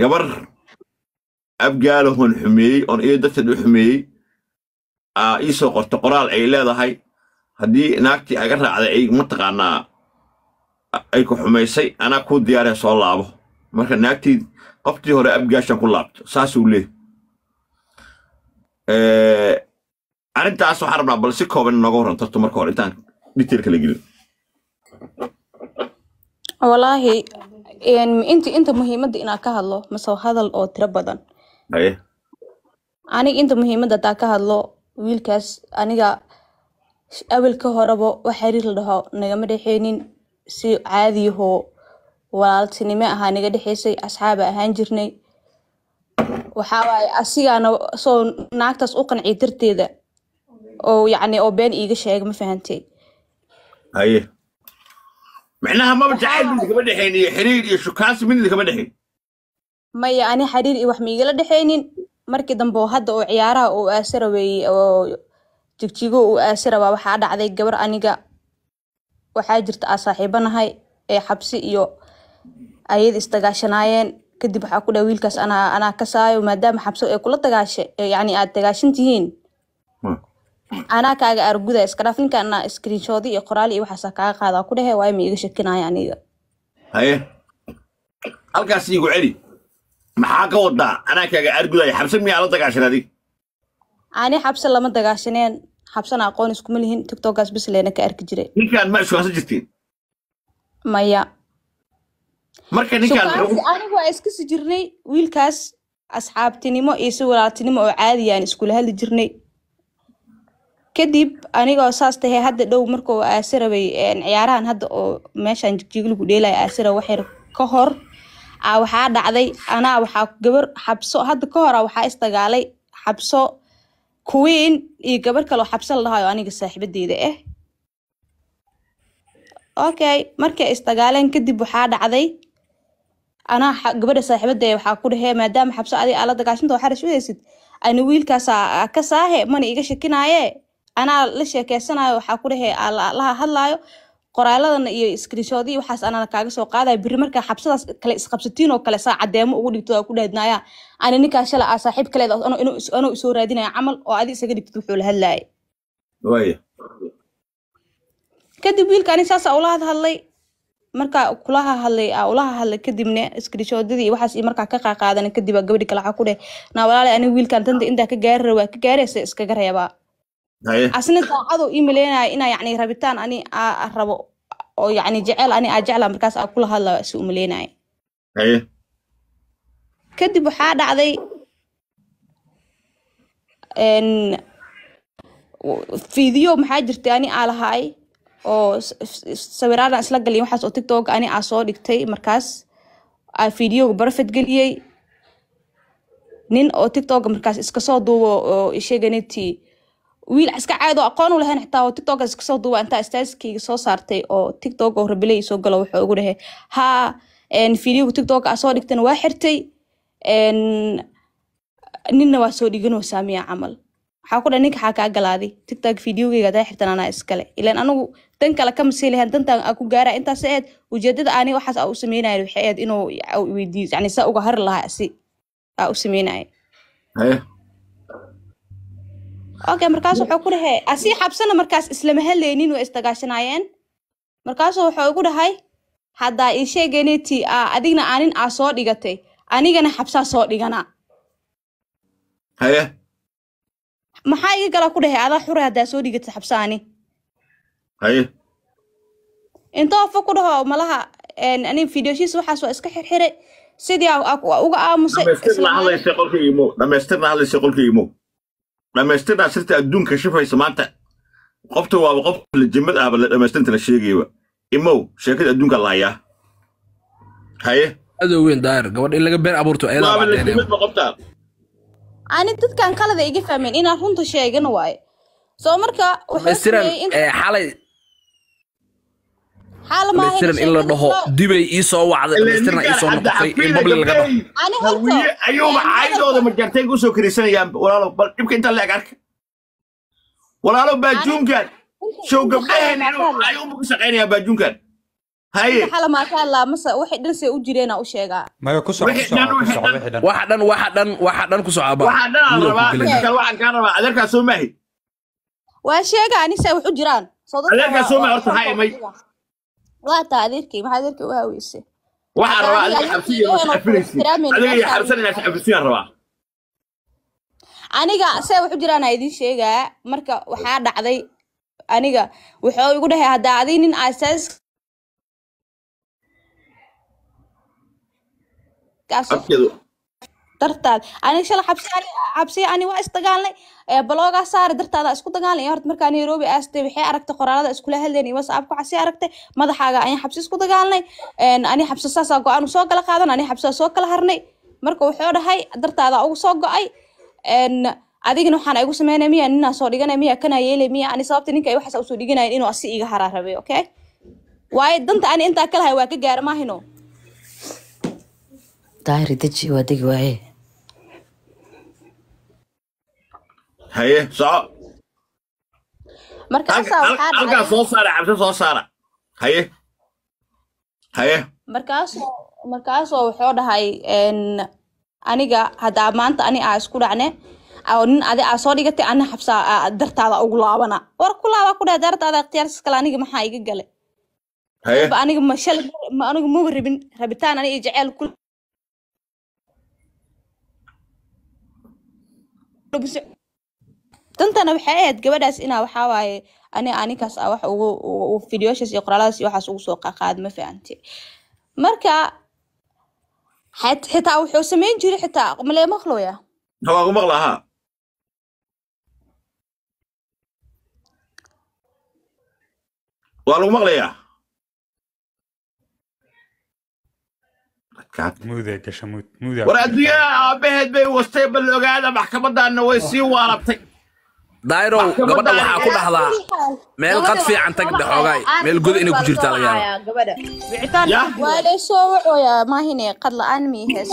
gabar abgaalahon xumeeyey oon iyo darteed u xumeeyey aa ii soo qorta qoraal ay leedahay haddii naagtii aga raacday ay mataqaanaa ay ku xumaysay anaa kuu diyaaree soo laabo. Marka naagtii qoftii hore abgaashan ku laabto saasuu leeyahy arrintaas waxaan rabnaa bal si kooban nooga warran tarto marka hore intaan detailka la gelin walaahi inta muhiimadda inaa ka hadlo mase hadal oo tiro badan. Aniga inta muhiimadda hadaa ka hadlo wiilkaas aniga awelka horeba wax xiriir la dhaho nagama dhexeynin si caadiyahoo walaaltinimo ahaa naga dhexeysay asxaaba ahaan jirnay. Waxaa waaye asigaana soo naagtaas u qanciy darteeda oo yacni oo been iiga sheega ma fahantay haye micnaha maba jacayl mid kama dhexayn iyo xiriir iyo shukaansi midna kama dhexayn maya ani xiriir iyo wax ma igala dhexeynin markii dambe oo hadda oo ciyaaraha uu aasara weeyey oo jigjigo uu aasara waa waxaa dhacday gabar aniga waxaa jirta aa saaxiibanahay ee xabsi iyo ayada isdagaashanaayeen kadib waxaa ku dhaha wiilkaas anaa anaa kasaayo maadaama xabso ee kula dagaasha yacni aad dagaashan tihiin anaa kaaga arguda iska dhaaf ninkaana screenshoodi iyo qoraal iyo waxaasa kaaga qaadaa ku dhehe waayo ma iiga shakinaayo aniga. Haye. Halkaas iigu celi. Maxaa ka wadaa? Anaa kaaga argudaya xabse miyaa la dagaashan adig ani xabse lama dagaashaneen xabsana aqoon iskuma lihin. Tiktokaas bisleena ka arki jiray. Ninkaan ma shukaansan jirtiin? Maya. Marka ninkaan shukaansi anigu waa iskasi jirnay. Wiilkaas asxaabtinimo iyo si walaaltinimo oo caadiyaan iskula hadli jirnay kadib anigoo saas tahay hadda dhow markuu aasarabay ciyaarahan hadda oo meeshan jigjigligu dheelaya aasara waxyar ka hor aa waxaa dhacday anaa waxaa gabar xabso hadda ka hora waxaa isdagaalay xabso kuwiin iyo gabar kaloo xabso la aniga saaxiibadeeda ah okay markay isdagaaleen kadib waxaa dhacday anaa gabadha saaxiibada waxaa ku dhahee maadaama xabso adi aa la dagaashanta waxaa rashudaysid ani wiilkaasa ka saahe mana iga shakinaaye anaa la sheekeysanayo waxaa ku dhahee laha hadlaayo qoraaladana iyo iskrinshoodii waxaas anana kaaga soo qaadaya. Biri markaa xabsadaas kale isqabsatiin oo kale saa cadeemo ugu dhigto ku dhahdnaya ani ninkaa shala aa saaxiib kaleed anoo isoo raadinaya camal oo adi isaga dhigtid wuxuu la hadlaayay. Kadib wiilkaani saasa ula hadlay. Markaa kulaha hadlay ulaha hadlay kadibna iskrishoodadii waxaas iyo markaa ka qaaqaadan kadib gabadhi kale waxaa ku dheh naa walaale aniga wiilkan danta intaa ka gaari rabaa ka gaaraysa iskaga reebaa asna daacadoo ii maleynaya inaa yacni rabitaan ani rabo oo yacni jecel ani aa jecla markaas aa kula hadlayo si u maleynaya kadib waxaa dhacday fiideo maxaa jirtay ani aa lahaay oo sawiraana isla galiyin waxaas oo tiktok ani aa soo dhigtay markaas aa fideoga barafed geliyey nin oo tiktok markaas iska soo duubo oo isheeganiti wiil iska caado aqoon u lahayn xitaa oo tiktok iska duuba intaa staaskeyga soo saartay oo tiktok oo rabilay soo galo wuxuu ugu dhahay haa fideoga tiktok aa soo dhigtana waa xirtay ninna waa soo dhiganoo saamiya camal. Waxaa ku dha ninka xaa kaa galaaday tiktok videogeyga hadaa xirtan anaa iskale. Ilaan anigu dan kale kama sii lahayn dantan aa ku gaara. Intaas ahayd ujeedada ani waxaas aa u sameynaya waxay ahayd inuu weydiiyo yani saa uga hari lahaa si aa u sameynaya haye okay markaas wuxuu ku dhahay asii xabsana markaas islama hadlaynin way isdagaashanaayeen markaasuu wuxuu igu dhahay haddaa ii sheeganeti aa adigna anin aa soo dhigatay. Anigana xabsaa soo dhiganaa haye maxaa iga gala ku dhahay adaa xure haddaa soo dhigatay xabsaani haye intoo fa ku dhaho malaha ani videoshiis waxaas waa iska xirxiray. Sidii uga aamusay dhamaystirna hadlaysay qolka imo dhamaystirna hadlaysay qolka imo dhamaystirna sirta adduunka shifaysa maanta qofta waaba qof lajimad ahba la dhamaystirta la sheegayaba imow sheekada adduunka lahayaa haye? Adow weyn daahir gabadh in laga been abuurto qoftaa ani dadkan qalada iga fahmeen inaan runta sheegana waaye soo marka in ee xalay dhamaystiran in la dhaho dibay ii soo wacday dhamaystiran ii soo noqotay in babli laga dhaho. Hawiye ayuuba caydooda majarteen ku soo kirisanayaan walaalo bal dhibka intaa leeg arka. Walaalo baajuunkan show gabdhaheen inuu ayuunba ku shaqaynayaa baajuunkan dhan waxa dhan dhan. dhan. Ku soo maahi. Waa sheegaa ani say wax u jiraan soo horta, imay. Waa taa adeerkay maxaa adeerkay u haaweyse waxaan rabaa adiga xabsiya adiga iyo xabsan inaad xabisiyaan rabaa. Aniga say wax u jiraan aa idiin sheegaa marka waxaa dhacday aniga wuxuu igu dhahay haddaa adig nin asaas kaas dartaad. Aniga shala xabsi ani waa isdagaalnay baloogaa saari dartaada isku dagaalnay. Horta markaa nairobi aastay waxay aragtay qoraalada iskula hadleen iyo casi aragtay madaxaaga ayaan xabsi isku dagaalnay. Ani xabsi saasaa go'aan soo kala qaadan ani xabsi soo kala harnay. Marka wuxuu dhahay dartaada ugu soo go'ay. Adigana waxaan igu sameynay miya ninaa soo dhiganay miya kana yeelay miya ani sababta ninka ay waxaas u soo dhiganayn inuu asi iga haraa okay? Waayo danta ani intaa kalahay waa ka gaara maahino daahiri deji waa degi waaye haye soco marka Halka- asaa hal- waxaa halkaa dhacay soo saara cabsi soo saara haye haye markaasoo wuxuu dhahay aniga haddaa maanta ani aa isku dhacne nin adi aa soo dhigatay ana xabsaa aa dartaada ugu laabana war ku laaba ku dhahay dartaada ikhtiyaarsis kale aniga maxaa iga gale. Aniga ma shal ma maba rabin rabitaan ani iyo jeceyl ku dantana waxay ahayd gabadhaas inaa waxaa waaye ani aninkaas ah wax ugu fideoshas iyo qoraaladaas iyo waxaas ugu soo qaqaad ma fahamte marka xitaa wuxuu samayn jiray xitaa malee maqlooya waa ku maqla haa waa lagu muudaa war adduunyada aabaheed bay wastay bal ogaada maxkamadaana way sii waalatay dairow gabadha waxaa ku dhahdaa meel qad fiican tag dhexoogaay meel god inay ku jirtaa laga yaaba ya? Waa laysoo wacooya maahine qad la'aan miihees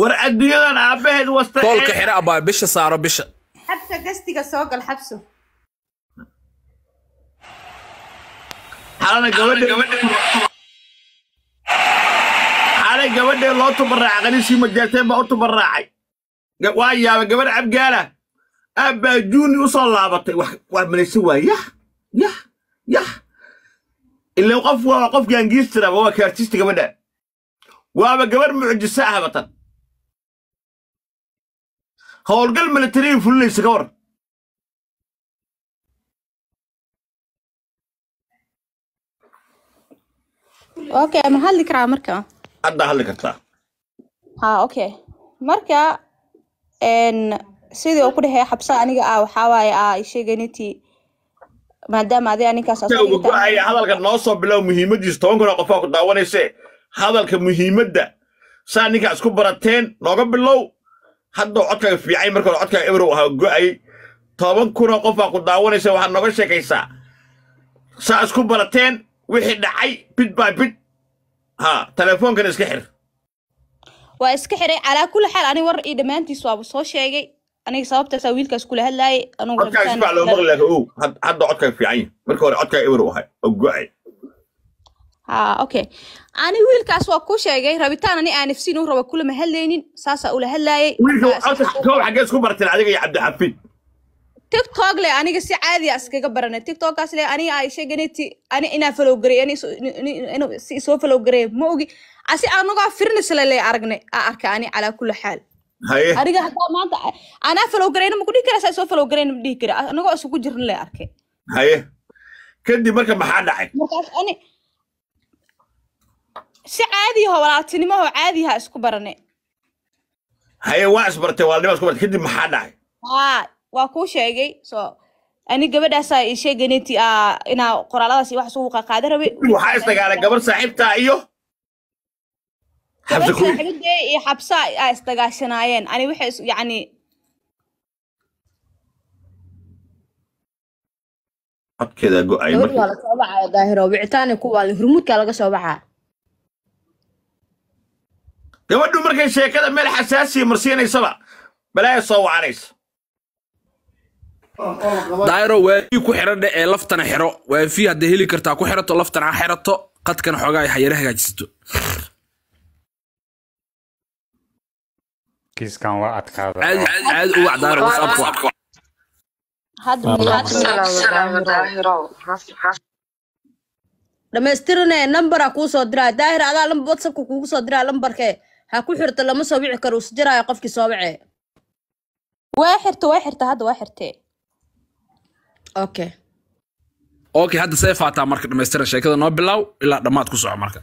war adduunyadan aabaheed wastay koolka xira abaa bisha saaro bisha. Xabsa gastiga soo gal xabso xalay gabadhee loo tubaraacay qaniisii majeerteen baa u tubaraacay Ga- waa yaaba gabadh cabgaala aabbaa juuni u soo laabatay. Wax waa malayse waa yah yah yah. Ilan qof waa qof gaangiistiraba waa kaartista gabadha waaba gabadh mucjisa ah batan. Howlgal militariga fulinaysa ka war. Okay ma hadli karaa marka? Haddaa hadli kartaa. Ha okay marka sidii uu ku dhexeeya xabsa aniga ah waxaa waaye ah isheeganiti maadaama adi aninkaas Inta ugu go'aya hadalka noo soo bilow muhiimadiisa toban kun oo qofaa ku daawanayse hadalka muhiimadda saa ninkaa isku barateen nooga bilow. Hadduu codkaaga fiicay marka hore codkaaga eberow ahaa go'ay toban kun oo qofaa ku daawanaysa waxaad nooga sheekaysaa. Saa isku barateen wixii dhacay bid by bid ha telefoonkan iska xir. Waa iska xiray. Calaa kulli xaal ani war iyo dhammaantiis waaba soo sheegay aniga sababtaasaa wiilkaas kula hadlaayay fiican loo maqli ow hadda fiican yahay marka hore codkaaga eberow ahay oo go'ay ha okay ani wiilkaas waa ku sheegay rabitaan ani aan nafsiin u raba kulama hadlaynin saasaa ula hadlaayay xaggee isku barateen adiga iyo cabdixafiid tiktok le aniga si caadi a iskaga baranay tiktokkaas le aniga ay sheeganati ani inaa falow garay ani iso- ni- ni- inuu si soo falow garay ma ogi asi anagoo firnisle le aragnay a arka ani calaa kulli xaal haye aniga haddaa maanta anaa falow garayna ma ku dhihi kara? Saa soo falow garayna ma dhihi kara? Anagoo isugu jirin le arkay. Haye kadib marka maxaa dhacay? Markaas ani si caadiyaho walaaltinimaho caadiyaha isku baranay haye waa isbartay waalnima isku bartay. Kadib maxaa dhacay? Haa waa kuu sheegay. So ani gabadhaasaa i sheeganati inaa qoraaladaas iyo waxaas ugu qaqaada rabay waxaa isdagaalay gabar saaxiibtaa iyo xabsi kuwi saaxiibadee iyo xabsa aa isdagaashanaayeen ani waxay codkeeda go'ay waa daahiro wicitaani hurmuudkaa laga soo baxaa gabadhu markay sheekada meel xasaasiya marsiinaysaba balaaya soo wacanaysa daayiro waafi ku xidhan ee laftana xiro waafi hadday heli kartaa ku xirato laftana ha xirato qadkana xoogaa ha yara hagaajisato hadda miyaa dhamaystirine nambara kuu soo diraa daahir adaa lamb whatsappka kuugu soo diraa lambarkee ha ku xirto lama soo wici karo usi jiraayo qofkii soo wacee. Waa xirta waa xirta hadda waa xirtee okay okay hadda see faataa marka dhammaystiran sheekada noo bilaaw ilaa dhammaad ku soco marka